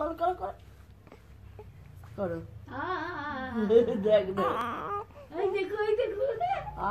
করো করো করো করো আ, দেখ দেখ এই দেখো এই দেখো আ